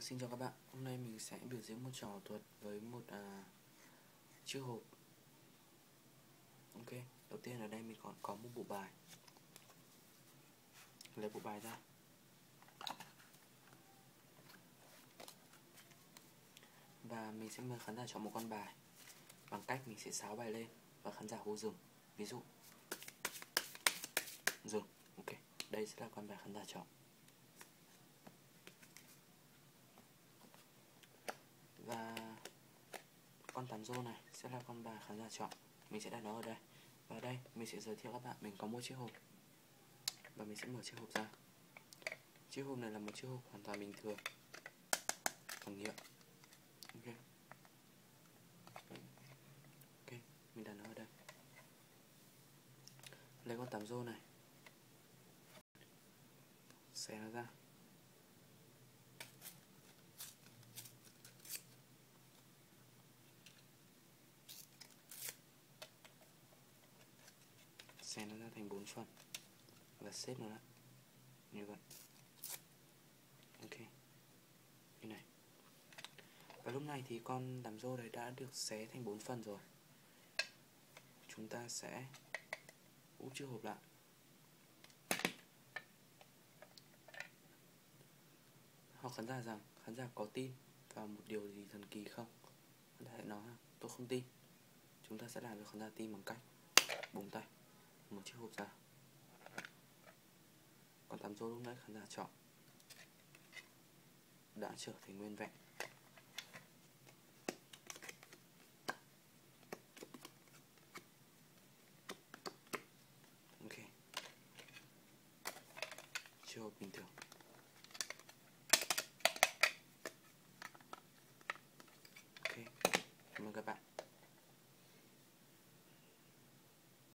xin chào các bạn, hôm nay mình sẽ biểu diễn một trò thuật với một à, chiếc hộp. Ok, đầu tiên ở đây mình còn có một bộ bài. Lấy bộ bài ra. Và mình sẽ mời khán giả chọn một con bài. Bằng cách mình sẽ sáo bài lên và khán giả hô dừng. Ví dụ. Dừng, ok, đây sẽ là con bài khán giả chọn và con tám rô này, sẽ là con bài khán giả chọn. Mình sẽ đặt nó ở đây. Và ở đây, mình sẽ giới thiệu các bạn, mình có một chiếc hộp. Và mình sẽ mở chiếc hộp ra. Chiếc hộp này là một chiếc hộp hoàn toàn bình thường. Bằng nhựa ok. Ok, mình đặt nó ở đây. Lấy con tám rô này. Xé nó ra. Xé nó ra thành bốn phần. Và xếp nó lại. Như vậy. Ok. Như này. Và lúc này thì con đám rô đấy đã được xé thành bốn phần rồi. Chúng ta sẽ úp chiếc hộp lại. Hoặc khán giả rằng, khán giả có tin vào một điều gì thần kỳ không? Khán giả hãy nói tôi không tin. Chúng ta sẽ làm cho khán giả tin bằng cách búng tay một chiếc hộp ra. Còn tám rô lúc nãy khán giả chọn. Đã trở thành nguyên vẹn. Ok. Chiếc hộp bình thường. Ok. Cảm ơn các bạn.